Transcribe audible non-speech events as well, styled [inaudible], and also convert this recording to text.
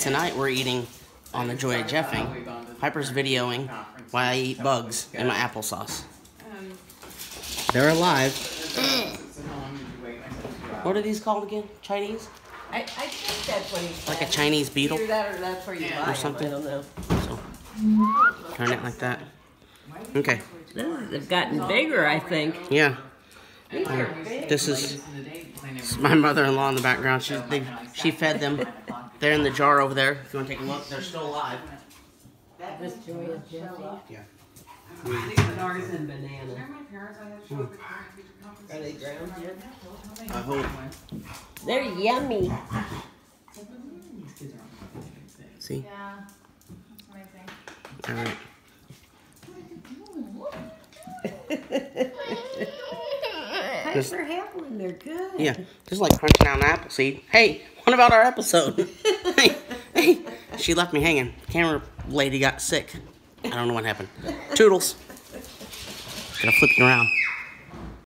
Tonight we're eating on the Joy of Jeffing. Piper's videoing why I eat bugs in my applesauce. They're alive. What are these called again? Chinese? I, I think that's what he's Like a Chinese beetle? Either that or that's where you buy them, something. I don't know. So, turn it like that. Okay. They've gotten bigger, I think. Yeah. Um, this is this is my mother-in-law in the background. She they, she fed them. They're in the jar over there. If you want to take a look, they're still alive. This joy is jelly. Yeah. Stars and banana. Hmm. Are they ground yet? I hope. They're yummy. See? Yeah. Amazing. All right. [laughs] Thanks for having They're good. Yeah, just like crunching down an apple seed. Hey, what about our episode? [laughs] hey, hey, she left me hanging. Camera lady got sick. I don't know what happened. Toodles. Gonna flip you around.